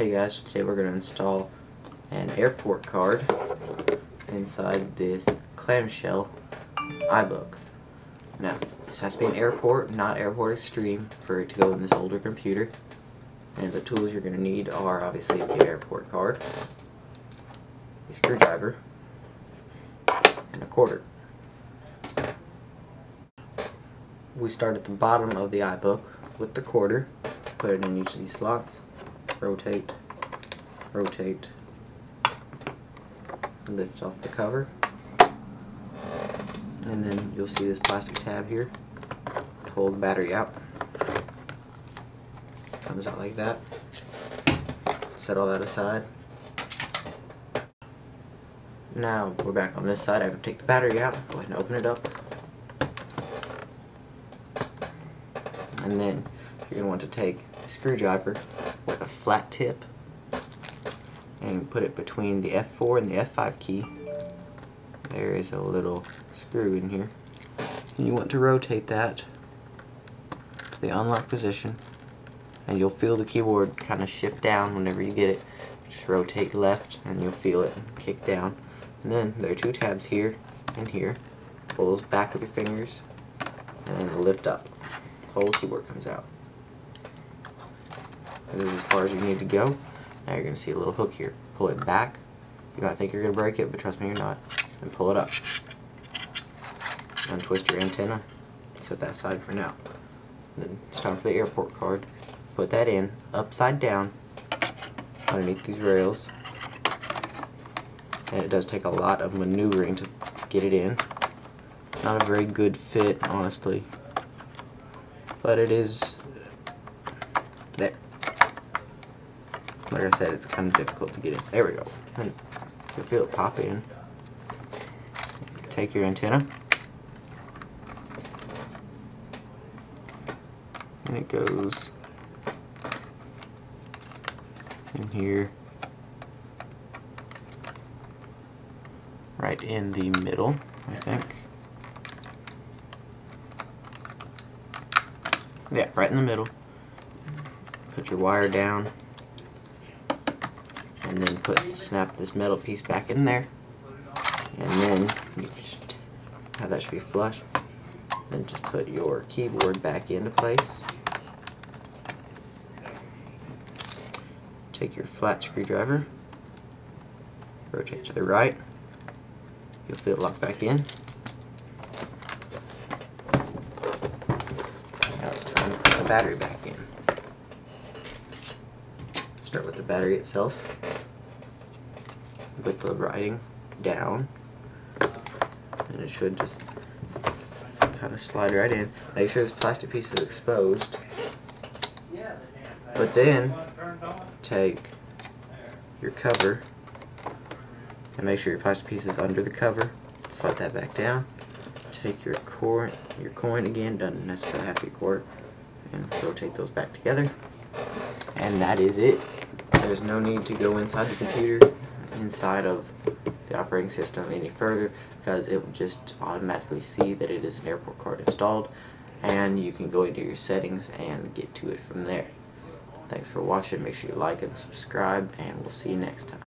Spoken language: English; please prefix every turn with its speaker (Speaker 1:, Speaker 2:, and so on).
Speaker 1: Hey guys, today we're going to install an airport card inside this clamshell iBook. Now, this has to be an airport, not airport extreme, for it to go in this older computer. And the tools you're going to need are obviously the airport card, a screwdriver, and a quarter. We start at the bottom of the iBook with the quarter, put it in each of these slots, rotate, rotate, lift off the cover, and then you'll see this plastic tab here hold the battery out. Comes out like that. Set all that aside. Now we're back on this side. I have to take the battery out. Go ahead and open it up. And then you're going to want to take a screwdriver with a flat tip and put it between the F4 and the F5 key. There is a little screw in here. And you want to rotate that to the unlock position and you'll feel the keyboard kind of shift down whenever you get it. Just rotate left and you'll feel it kick down. And then there are two tabs here and here. Pull those back with your fingers and then lift up. The whole keyboard comes out. This is as far as you need to go. Now you're going to see a little hook here. Pull it back. You might think you're going to break it, but trust me, you're not. And pull it up. Untwist your antenna. Set that aside for now. Then it's time for the airport card. Put that in, upside down, underneath these rails. And it does take a lot of maneuvering to get it in. Not a very good fit, honestly. But it is there. Like I said, it's kind of difficult to get in. There we go. And you'll feel it pop in. Take your antenna. And it goes in here. Right in the middle, I think. Yeah, right in the middle. Put your wire down. And then put snap this metal piece back in there. And then you just have that should be flush. Then just put your keyboard back into place. Take your flat screwdriver. Rotate to the right. You'll feel it lock back in. Now it's time to put the battery back in. Start with the battery itself. Put the writing down. And it should just kind of slide right in. Make sure this plastic piece is exposed. But then, take your cover and make sure your plastic piece is under the cover. Slide that back down. Take your coin, your coin again, doesn't necessarily have to be quarter, and rotate those back together. And that is it. There's no need to go inside the computer, inside of the operating system any further, because it will just automatically see that it is an airport card installed, and you can go into your settings and get to it from there. Thanks for watching. Make sure you like and subscribe, and we'll see you next time.